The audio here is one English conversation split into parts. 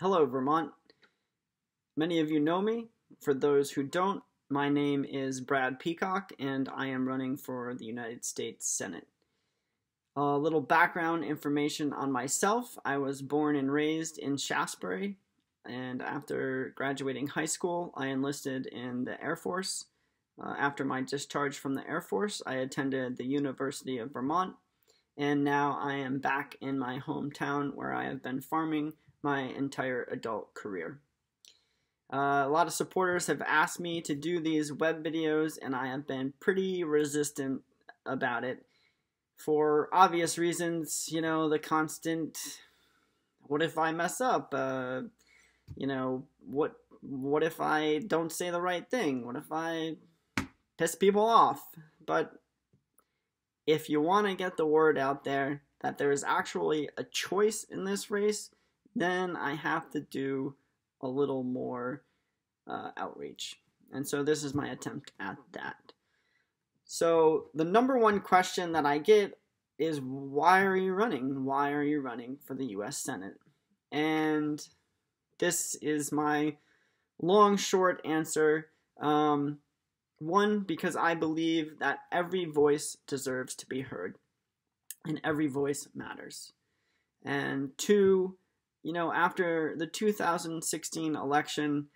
Hello, Vermont. Many of you know me. For those who don't, my name is Brad Peacock, and I am running for the United States Senate. A little background information on myself I was born and raised in Shaftsbury, and after graduating high school, I enlisted in the Air Force. Uh, after my discharge from the Air Force, I attended the University of Vermont, and now I am back in my hometown where I have been farming my entire adult career. Uh, a lot of supporters have asked me to do these web videos, and I have been pretty resistant about it for obvious reasons. You know, the constant what if I mess up? Uh, you know, what what if I don't say the right thing? What if I piss people off? But if you want to get the word out there that there is actually a choice in this race, then I have to do a little more uh, outreach. And so this is my attempt at that. So the number one question that I get is why are you running? Why are you running for the US Senate? And this is my long short answer. Um, one, because I believe that every voice deserves to be heard, and every voice matters. And two, you know, after the 2016 election,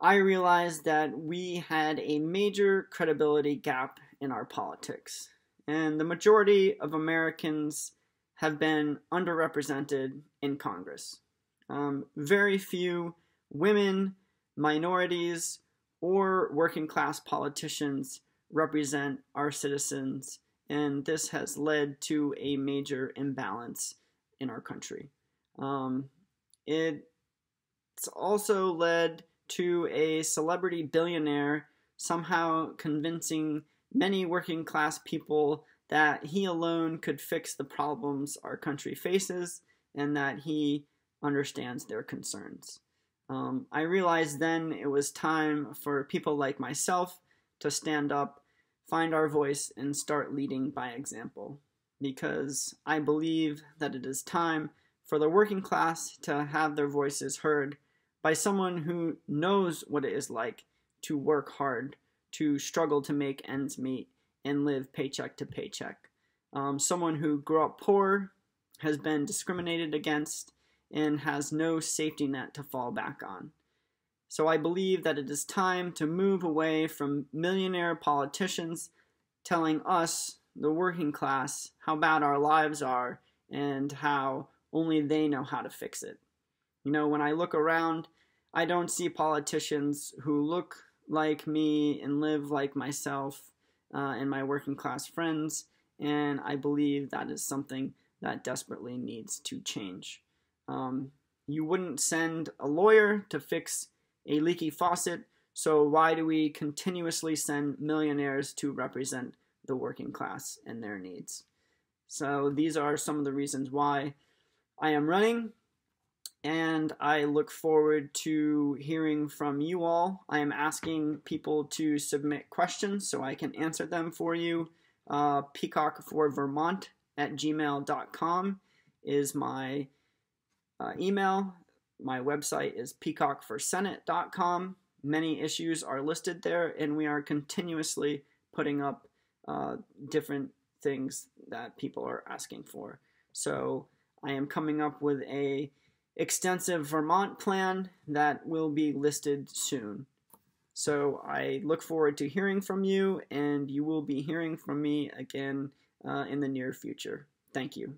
I realized that we had a major credibility gap in our politics. And the majority of Americans have been underrepresented in Congress. Um, very few women, minorities, or working class politicians represent our citizens, and this has led to a major imbalance in our country. Um, it's also led to a celebrity billionaire somehow convincing many working class people that he alone could fix the problems our country faces and that he understands their concerns. Um, I realized then it was time for people like myself to stand up, find our voice, and start leading by example. Because I believe that it is time for the working class to have their voices heard by someone who knows what it is like to work hard, to struggle to make ends meet, and live paycheck to paycheck. Um, someone who grew up poor, has been discriminated against, and has no safety net to fall back on. So I believe that it is time to move away from millionaire politicians telling us, the working class, how bad our lives are and how only they know how to fix it. You know, when I look around, I don't see politicians who look like me and live like myself uh, and my working class friends, and I believe that is something that desperately needs to change. Um, you wouldn't send a lawyer to fix a leaky faucet, so why do we continuously send millionaires to represent the working class and their needs? So these are some of the reasons why I am running, and I look forward to hearing from you all. I am asking people to submit questions so I can answer them for you. Uh, Peacock for Vermont at gmail.com is my uh, email. My website is peacockforsenate.com. Many issues are listed there, and we are continuously putting up uh, different things that people are asking for. So I am coming up with a extensive Vermont plan that will be listed soon. So I look forward to hearing from you, and you will be hearing from me again uh, in the near future. Thank you.